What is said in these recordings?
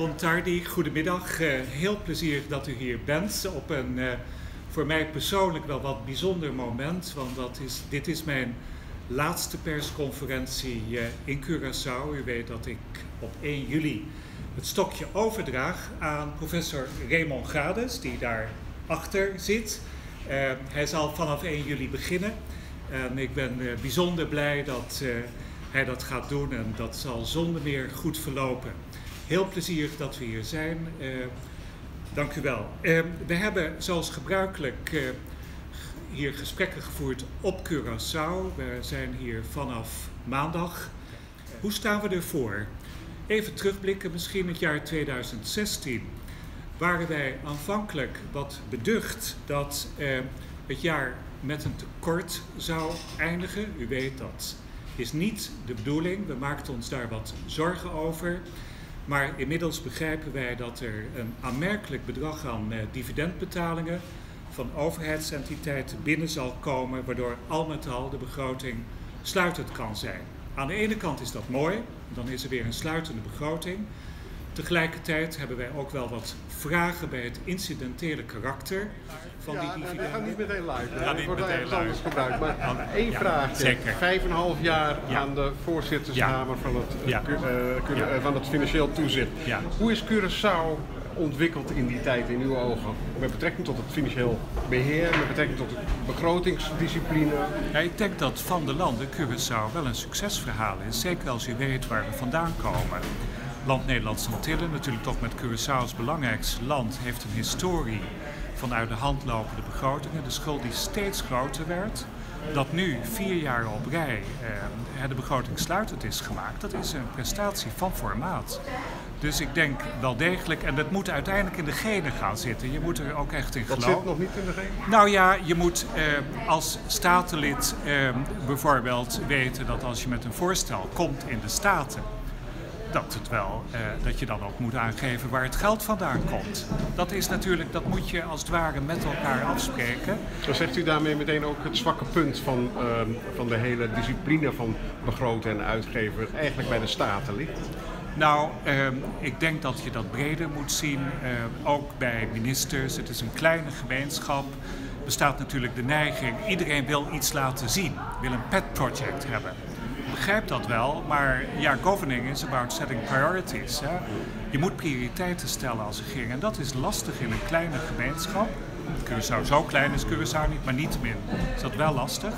Bontardi, goedemiddag. Eh, heel plezierig dat u hier bent op een eh, voor mij persoonlijk wel wat bijzonder moment. Want dat is, dit is mijn laatste persconferentie eh, in Curaçao. U weet dat ik op 1 juli het stokje overdraag aan professor Raymond Gades, die daar achter zit. Uh, hij zal vanaf 1 juli beginnen. En ik ben uh, bijzonder blij dat uh, hij dat gaat doen en dat zal zonder meer goed verlopen. Heel plezierig dat we hier zijn. dank u wel. we hebben zoals gebruikelijk hier gesprekken gevoerd op Curaçao. We zijn hier vanaf maandag. Hoe staan we ervoor? Even terugblikken, misschien het jaar 2016 waren wij aanvankelijk wat beducht dat eh, het jaar met een tekort zou eindigen. U weet dat is niet de bedoeling. We maakten ons daar wat zorgen over. Maar inmiddels begrijpen wij dat er een aanmerkelijk bedrag aan eh, dividendbetalingen van overheidsentiteiten binnen zal komen, waardoor al met al de begroting sluitend kan zijn. Aan de ene kant is dat mooi, dan is er weer een sluitende begroting. Tegelijkertijd hebben wij ook wel wat vragen bij het incidentele karakter van ja, die dividenden. Ja, gaan niet meteen live. Ja, niet meteen live. anders gebruikt. Maar één ja, vraag. Vijf en een half jaar Ja. aan de voorzitterskamer van, het, eh, eh, eh, van het financieel toezicht. Hoe is Curaçao ontwikkeld in die tijd in uw ogen? Met betrekking tot het financieel beheer, met betrekking tot de begrotingsdiscipline. Ja, ik denk dat van de landen Curaçao wel een succesverhaal is. Zeker als u weet waar we vandaan komen. Land Nederlandse Antillen, natuurlijk toch met Curaçao als belangrijkste land, heeft een historie van uit de hand lopende begrotingen. De schuld die steeds groter werd. Dat nu vier jaar op rij eh, de begroting sluitend is gemaakt, dat is een prestatie van formaat. Dus ik denk wel degelijk, en dat moet uiteindelijk in de genen gaan zitten. Je moet er ook echt in Dat geloven. zit nog niet in de geen. Nou ja, je moet eh, als statenlid eh, bijvoorbeeld weten dat als je met een voorstel komt in de Staten, dat, het wel, eh, dat je dan ook moet aangeven waar het geld vandaan komt. Dat is natuurlijk, dat moet je als het ware met elkaar afspreken. Dan zegt u daarmee meteen ook het zwakke punt van, ehm, van de hele discipline van begroten en uitgeven eigenlijk bij de staten ligt. Nou, ehm, ik denk dat je dat breder moet zien, eh, ook bij ministers. Het is een kleine gemeenschap. Er bestaat natuurlijk de neiging, iedereen wil iets laten zien, wil een pet project hebben. Begrijp dat wel, maar ja, governing is about setting priorities. Hè. Je moet prioriteiten stellen als regering en dat is lastig in een kleine gemeenschap. Curaçao zo klein is Curaçao niet, maar niettemin is dat wel lastig.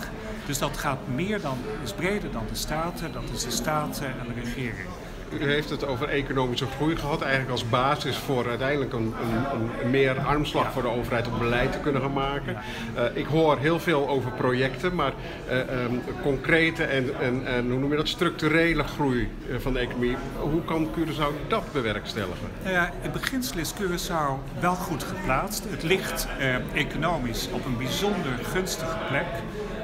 Dus dat gaat meer dan, is breder dan de staten, dat is de staten en de regering. U heeft het over economische groei gehad, eigenlijk als basis voor uiteindelijk een, een, een meer armslag voor de overheid om beleid te kunnen gaan maken. Eh, ik hoor heel veel over projecten, maar eh, ehm, concrete en, en, en hoe noem je dat, structurele groei eh, van de economie, hoe kan Curaçao dat bewerkstelligen? Nou ja, in beginsel is Curaçao wel goed geplaatst. Het ligt economisch op een bijzonder gunstige plek.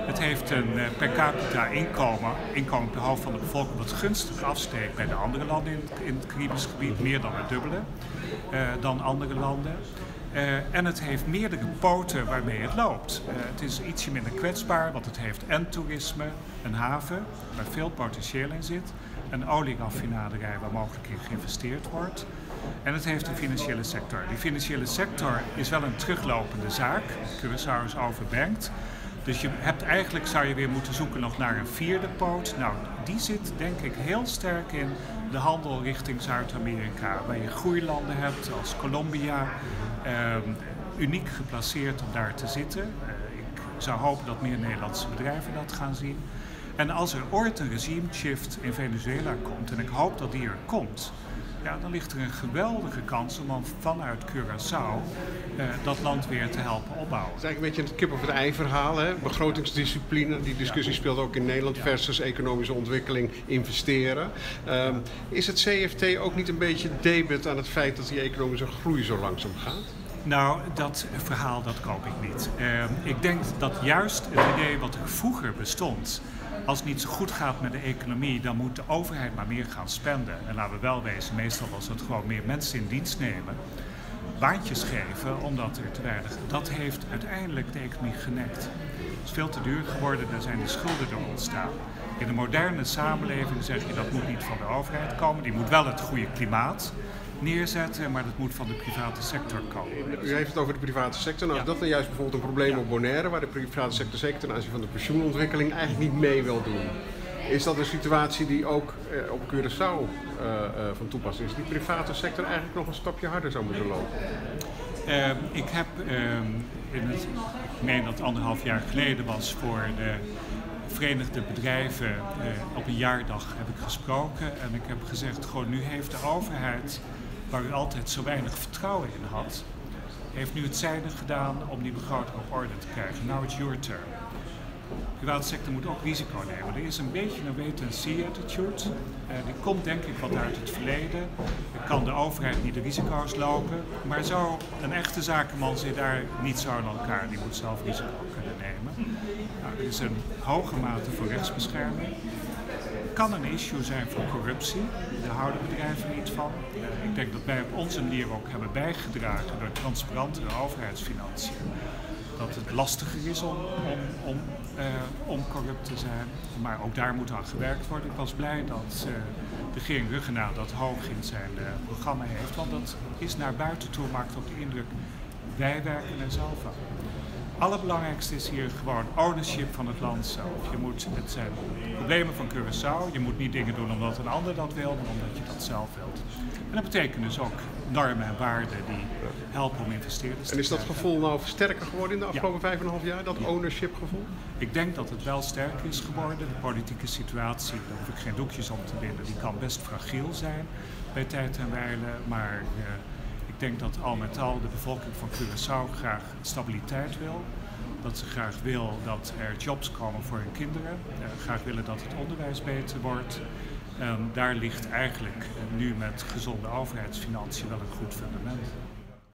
Het heeft een per capita inkomen, inkomen per hoofd van de bevolking, wat gunstig afsteekt bij de andere landen in, het- in het Caribisch gebied, meer dan het dubbele eh, dan andere landen. Eh, en het heeft meerdere poten waarmee het loopt. Eh, het is ietsje minder kwetsbaar, want het heeft en toerisme, een haven waar veel potentieel in zit, een olieraffinaderij waar mogelijk in geïnvesteerd wordt. En het heeft een financiële sector. Die financiële sector is wel een teruglopende zaak. Curaçao is overbankt. Dus je hebt eigenlijk zou je weer moeten zoeken nog naar een vierde poot. Nou, die zit denk ik heel sterk in de handel richting Zuid-Amerika, waar je groeilanden hebt als Colombia, ehm, uniek geplaceerd om daar te zitten. Eh, ik zou hopen dat meer Nederlandse bedrijven dat gaan zien. En als er ooit een regime shift in Venezuela komt, en ik hoop dat die er komt, ja, dan ligt er een geweldige kans om dan vanuit Curaçao eh, dat land weer te helpen opbouwen. Het is eigenlijk een beetje het kip of het ei verhaal. Hè? Begrotingsdiscipline, die discussie speelt ook in Nederland versus economische ontwikkeling, investeren. Ehm, is het CFT ook niet een beetje debet aan het feit dat die economische groei zo langzaam gaat? Nou, dat verhaal dat koop ik niet. Eh, ik denk dat juist het idee wat er vroeger bestond, als het niet zo goed gaat met de economie, dan moet de overheid maar meer gaan spenden. En laten we wel wezen, meestal was het gewoon meer mensen in dienst nemen, baantjes geven, omdat er te weinig. Dat heeft uiteindelijk de economie genekt. is veel te duur geworden, daar zijn de schulden door ontstaan. In een moderne samenleving zeg je dat moet niet van de overheid komen, die moet wel het goede klimaat neerzetten, maar dat moet van de private sector komen. U heeft het over de private sector. Nou, ja. dat dan juist bijvoorbeeld een probleem op Bonaire, waar de private sector zeker ten aanzien van de pensioenontwikkeling eigenlijk niet mee wil doen. Is dat een situatie die ook eh, op Curaçao uh, uh, van toepassing is? Die private sector eigenlijk nog een stapje harder zou moeten lopen? Ik heb ehm, in het, ik meen dat anderhalf jaar geleden was voor de Verenigde Bedrijven eh, op een jaardag heb ik gesproken en ik heb gezegd, gewoon nu heeft de overheid, waar u altijd zo weinig vertrouwen in had, heeft nu het zijde gedaan om die begroting op orde te krijgen. Now it's your turn. De private sector moet ook risico nemen. Er is een beetje een wait-and-see attitude. Uh, die komt denk ik wat uit het verleden. Kan de overheid niet de risico's lopen. Maar zo een echte zakenman zit daar niet zo aan elkaar. Die moet zelf risico kunnen nemen. Nou, er is een hoge mate van rechtsbescherming. Kan een issue zijn voor corruptie. Daar houden bedrijven niet van. Uh, ik denk dat wij op onze manier ook hebben bijgedragen door transparantere overheidsfinanciën dat het lastiger is om, om, om, om corrupt te zijn. Maar ook daar moet aan gewerkt worden. Ik was blij dat uh, de regering Ruggenaar dat hoog in zijn programma heeft. Want dat is naar buiten toe, maakt ook de indruk, wij werken er zelf aan. Allerbelangrijkste is hier gewoon ownership van het land zelf. Je moet, het zijn problemen van Curaçao. Je moet niet dingen doen omdat een ander dat wil, maar omdat je dat zelf wilt. En dat betekent dus ook normen en waarden die helpen om investeerders te En is dat gevoel nou sterker geworden in de afgelopen vijf en een half jaar, dat ownership gevoel? Ik denk dat het wel sterker is geworden. De politieke situatie, daar hoef ik geen doekjes om te winnen, die kan best fragiel zijn bij tijd en wijle. Maar uh, ik denk dat al met al de bevolking van Curaçao graag stabiliteit wil. Dat ze graag wil dat er jobs komen voor hun kinderen. Uh, graag willen dat het onderwijs beter wordt. Daar ligt eigenlijk nu met gezonde overheidsfinanciën wel een goed fundament.